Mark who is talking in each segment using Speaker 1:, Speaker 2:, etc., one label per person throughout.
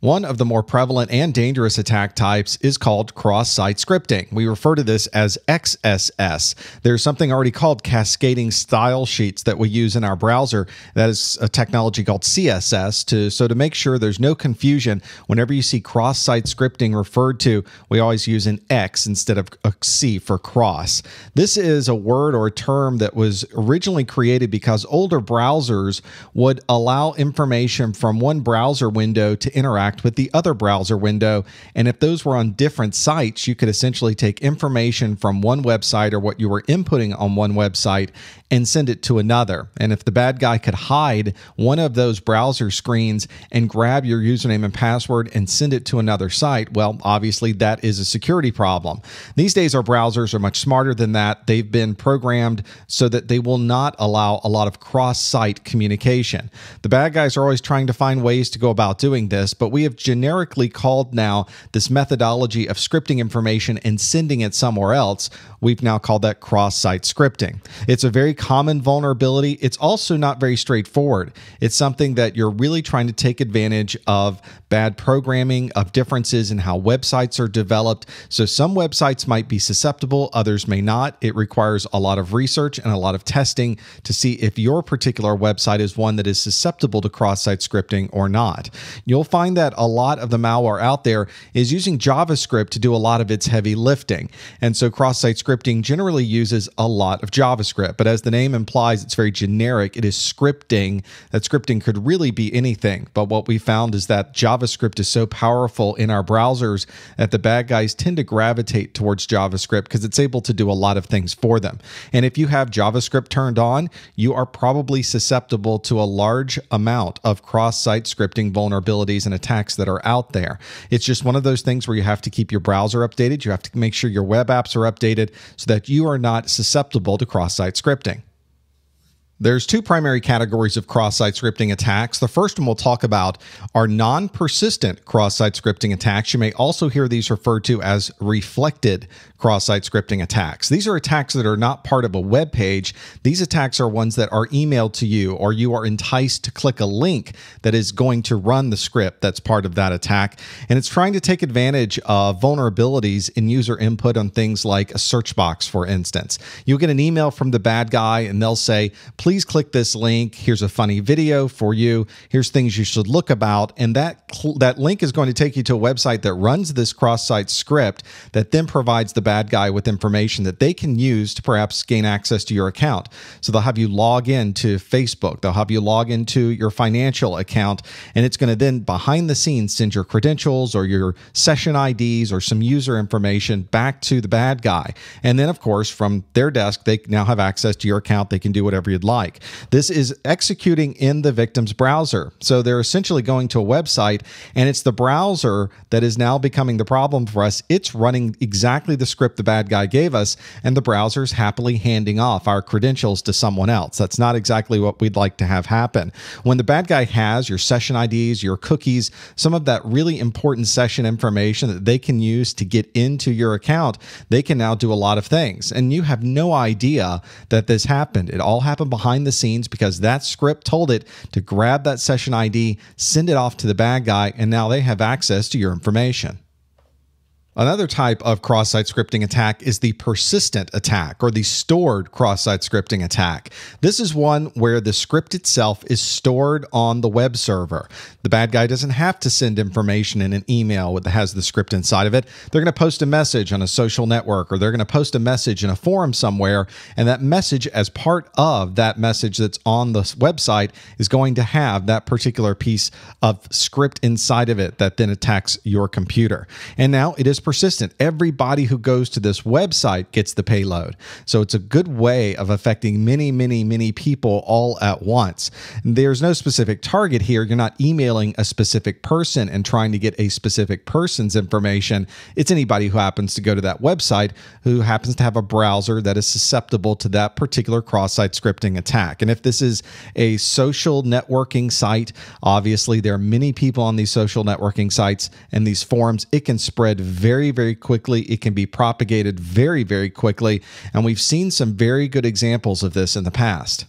Speaker 1: One of the more prevalent and dangerous attack types is called cross site scripting. We refer to this as XSS. There's something already called cascading style sheets that we use in our browser. That is a technology called CSS. To, so, to make sure there's no confusion, whenever you see cross site scripting referred to, we always use an X instead of a C for cross. This is a word or a term that was originally created because older browsers would allow information from one browser window to interact interact with the other browser window. And if those were on different sites, you could essentially take information from one website or what you were inputting on one website and send it to another. And if the bad guy could hide one of those browser screens and grab your username and password and send it to another site, well, obviously that is a security problem. These days, our browsers are much smarter than that. They've been programmed so that they will not allow a lot of cross site communication. The bad guys are always trying to find ways to go about doing this, but we have generically called now this methodology of scripting information and sending it somewhere else. We've now called that cross site scripting. It's a very common vulnerability. It's also not very straightforward. It's something that you're really trying to take advantage of bad programming, of differences in how websites are developed. So some websites might be susceptible, others may not. It requires a lot of research and a lot of testing to see if your particular website is one that is susceptible to cross site scripting or not. You'll find that a lot of the malware out there is using JavaScript to do a lot of its heavy lifting. And so cross site scripting generally uses a lot of JavaScript. But as the name implies, it's very generic. It is scripting. That scripting could really be anything. But what we found is that JavaScript is so powerful in our browsers that the bad guys tend to gravitate towards JavaScript because it's able to do a lot of things for them. And if you have JavaScript turned on, you are probably susceptible to a large amount of cross site scripting vulnerabilities and attacks that are out there. It's just one of those things where you have to keep your browser updated. You have to make sure your web apps are updated so that you are not susceptible to cross site scripting. There's two primary categories of cross-site scripting attacks. The first one we'll talk about are non-persistent cross-site scripting attacks. You may also hear these referred to as reflected cross-site scripting attacks. These are attacks that are not part of a web page. These attacks are ones that are emailed to you or you are enticed to click a link that is going to run the script that's part of that attack. And it's trying to take advantage of vulnerabilities in user input on things like a search box, for instance. You'll get an email from the bad guy and they'll say, click this link. Here's a funny video for you. Here's things you should look about. And that, that link is going to take you to a website that runs this cross site script that then provides the bad guy with information that they can use to perhaps gain access to your account. So they'll have you log in to Facebook, they'll have you log into your financial account, and it's going to then behind the scenes send your credentials or your session IDs or some user information back to the bad guy. And then, of course, from their desk, they now have access to your account. They can do whatever you'd like like. This is executing in the victim's browser. So they're essentially going to a website, and it's the browser that is now becoming the problem for us. It's running exactly the script the bad guy gave us, and the browser's happily handing off our credentials to someone else. That's not exactly what we'd like to have happen. When the bad guy has your session IDs, your cookies, some of that really important session information that they can use to get into your account, they can now do a lot of things. And you have no idea that this happened. It all happened behind behind the scenes because that script told it to grab that session ID, send it off to the bad guy, and now they have access to your information. Another type of cross site scripting attack is the persistent attack or the stored cross site scripting attack. This is one where the script itself is stored on the web server. The bad guy doesn't have to send information in an email that has the script inside of it. They're going to post a message on a social network or they're going to post a message in a forum somewhere. And that message, as part of that message that's on the website, is going to have that particular piece of script inside of it that then attacks your computer. And now it is persistent. Everybody who goes to this website gets the payload. So it's a good way of affecting many, many, many people all at once. There's no specific target here. You're not emailing a specific person and trying to get a specific person's information. It's anybody who happens to go to that website who happens to have a browser that is susceptible to that particular cross site scripting attack. And if this is a social networking site, obviously there are many people on these social networking sites and these forums. It can spread very very, very quickly. It can be propagated very, very quickly. And we've seen some very good examples of this in the past.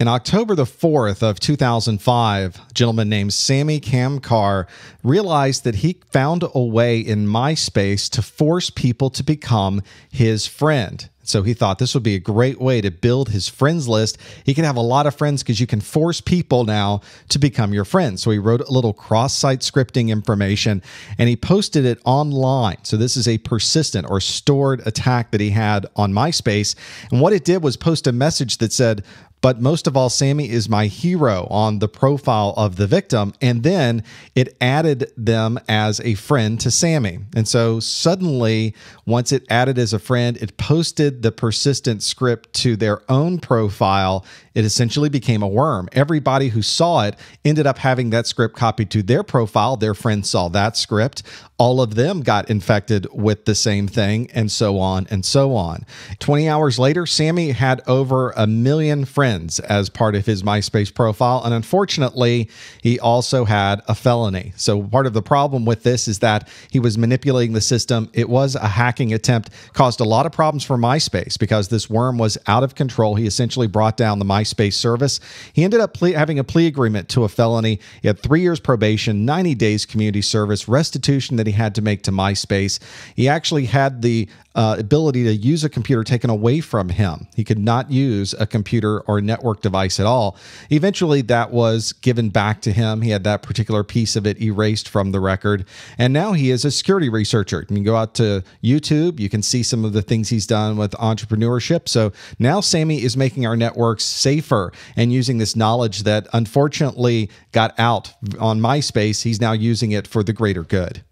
Speaker 1: In October the 4th of 2005, a gentleman named Samy Kamkar realized that he found a way in MySpace to force people to become his friend. So he thought this would be a great way to build his friends list. He could have a lot of friends because you can force people now to become your friends. So he wrote a little cross site scripting information and he posted it online. So this is a persistent or stored attack that he had on MySpace. And what it did was post a message that said, but most of all, Samy is my hero on the profile of the victim. And then it added them as a friend to Samy. And so suddenly, once it added as a friend, it posted the persistent script to their own profile. It essentially became a worm. Everybody who saw it ended up having that script copied to their profile. Their friends saw that script. All of them got infected with the same thing, and so on and so on. 20 hours later, Samy had over a million friends friends as part of his MySpace profile. And unfortunately, he also had a felony. So part of the problem with this is that he was manipulating the system. It was a hacking attempt, caused a lot of problems for MySpace because this worm was out of control. He essentially brought down the MySpace service. He ended up having a plea agreement to a felony. He had three years probation, 90 days community service, restitution that he had to make to MySpace. He actually had the uh, ability to use a computer taken away from him. He could not use a computer or network device at all. Eventually, that was given back to him. He had that particular piece of it erased from the record. And now he is a security researcher. You can go out to YouTube, you can see some of the things he's done with entrepreneurship. So now Samy is making our networks safer and using this knowledge that unfortunately got out on MySpace. He's now using it for the greater good.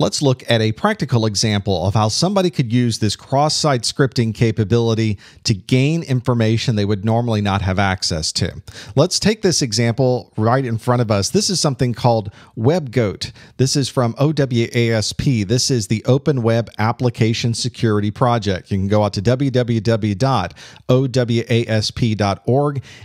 Speaker 1: Let's look at a practical example of how somebody could use this cross-site scripting capability to gain information they would normally not have access to. Let's take this example right in front of us. This is something called WebGoat. This is from OWASP. This is the Open Web Application Security Project. You can go out to www.owasp.org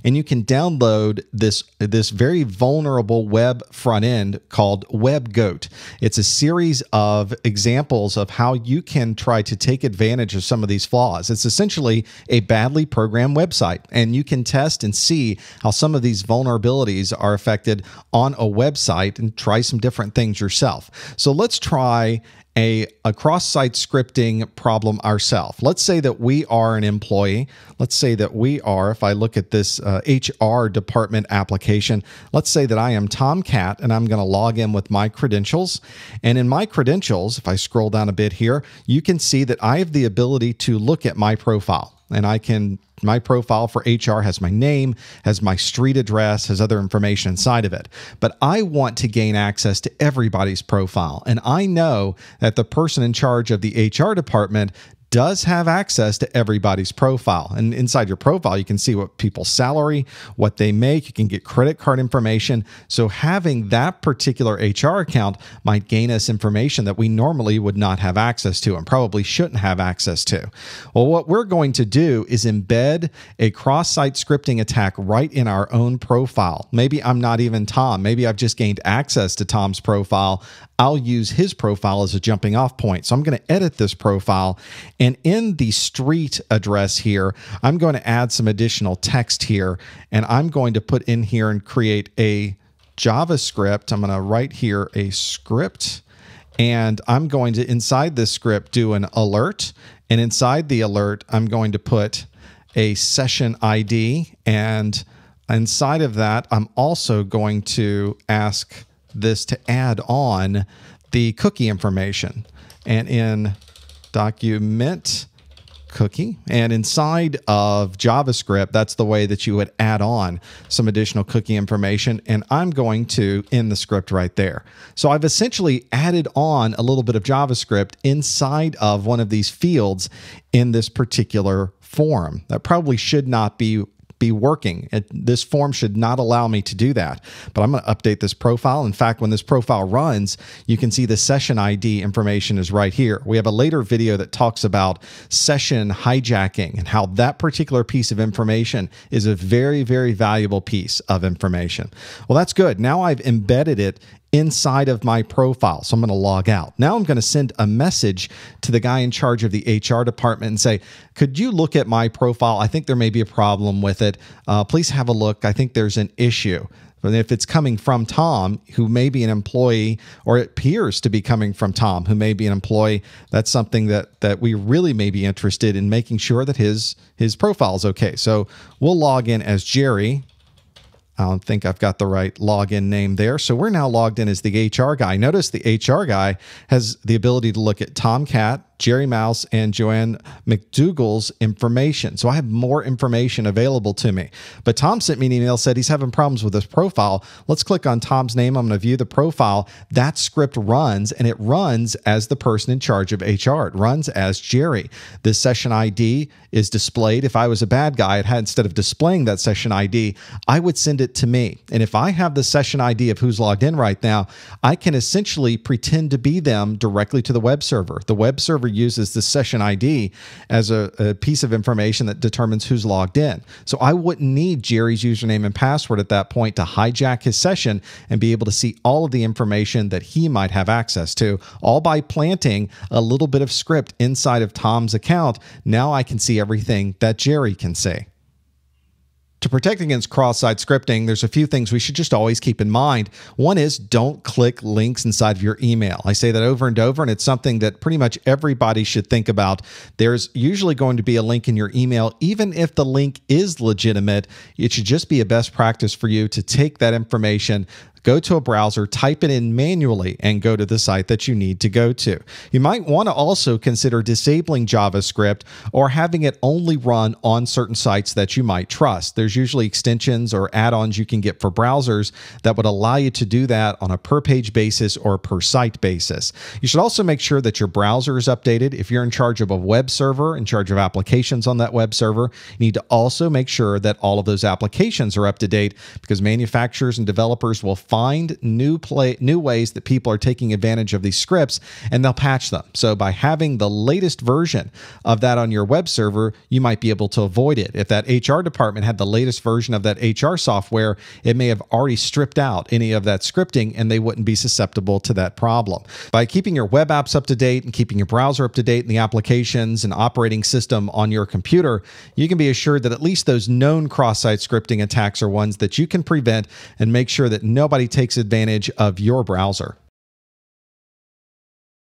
Speaker 1: and you can download this, this very vulnerable web front end called WebGoat. It's a series of examples of how you can try to take advantage of some of these flaws. It's essentially a badly programmed website, and you can test and see how some of these vulnerabilities are affected on a website and try some different things yourself. So let's try a, a cross site scripting problem ourselves. Let's say that we are an employee. Let's say that we are, if I look at this uh, HR department application, let's say that I am Tom Cat and I'm going to log in with my credentials. And in my credentials, if I scroll down a bit here, you can see that I have the ability to look at my profile and I can my profile for HR has my name, has my street address, has other information inside of it. But I want to gain access to everybody's profile. And I know that the person in charge of the HR department does have access to everybody's profile. And inside your profile, you can see what people's salary, what they make, you can get credit card information. So having that particular HR account might gain us information that we normally would not have access to and probably shouldn't have access to. Well, what we're going to do is embed a cross-site scripting attack right in our own profile. Maybe I'm not even Tom. Maybe I've just gained access to Tom's profile. I'll use his profile as a jumping off point. So I'm going to edit this profile and in the street address here, I'm going to add some additional text here and I'm going to put in here and create a JavaScript. I'm going to write here a script and I'm going to inside this script do an alert and inside the alert I'm going to put a session ID and inside of that I'm also going to ask this to add on the cookie information and in document cookie. And inside of JavaScript, that's the way that you would add on some additional cookie information. And I'm going to end the script right there. So I've essentially added on a little bit of JavaScript inside of one of these fields in this particular form. That probably should not be be working. It, this form should not allow me to do that. But I'm going to update this profile. In fact, when this profile runs, you can see the session ID information is right here. We have a later video that talks about session hijacking and how that particular piece of information is a very, very valuable piece of information. Well, that's good. Now I've embedded it inside of my profile. So I'm going to log out. Now I'm going to send a message to the guy in charge of the HR department and say, Could you look at my profile? I think there may be a problem with it. Uh, please have a look. I think there's an issue. But if it's coming from Tom, who may be an employee, or it appears to be coming from Tom, who may be an employee, that's something that that we really may be interested in making sure that his his profile is okay. So we'll log in as Jerry. I don't think I've got the right login name there. So we're now logged in as the HR guy. Notice the HR guy has the ability to look at Tomcat, Jerry Mouse, and Joanne McDougall's information. So I have more information available to me. But Tom sent me an email, said he's having problems with his profile. Let's click on Tom's name. I'm going to view the profile. That script runs, and it runs as the person in charge of HR. It runs as Jerry. This session ID is displayed. If I was a bad guy, it had instead of displaying that session ID, I would send it to me. And if I have the session ID of who's logged in right now, I can essentially pretend to be them directly to the web server. The web server uses the session ID as a, a, piece of information that determines who's logged in. So I wouldn't need Jerry's username and password at that point to hijack his session and be able to see all of the information that he might have access to, all by planting a little bit of script inside of Tom's account. Now I can see everything that Jerry can see. To protect against cross-site scripting, there's a few things we should just always keep in mind. One is don't click links inside of your email. I say that over and over, and it's something that pretty much everybody should think about. There's usually going to be a link in your email, even if the link is legitimate. It should just be a best practice for you to take that information, go to a browser, type it in manually, and go to the site that you need to go to. You might want to also consider disabling JavaScript or having it only run on certain sites that you might trust. There's usually extensions or add ons you can get for browsers that would allow you to do that on a per page basis or per site basis. You should also make sure that your browser is updated. If you're in charge of a web server, in charge of applications on that web server, you need to also make sure that all of those applications are up to date because manufacturers and developers will find new play new ways that people are taking advantage of these scripts and they'll patch them. So by having the latest version of that on your web server, you might be able to avoid it. If that HR department had the latest version of that HR software, it may have already stripped out any of that scripting and they wouldn't be susceptible to that problem. By keeping your web apps up to date and keeping your browser up to date and the applications and operating system on your computer, you can be assured that at least those known cross-site scripting attacks are ones that you can prevent and make sure that nobody takes advantage of your browser.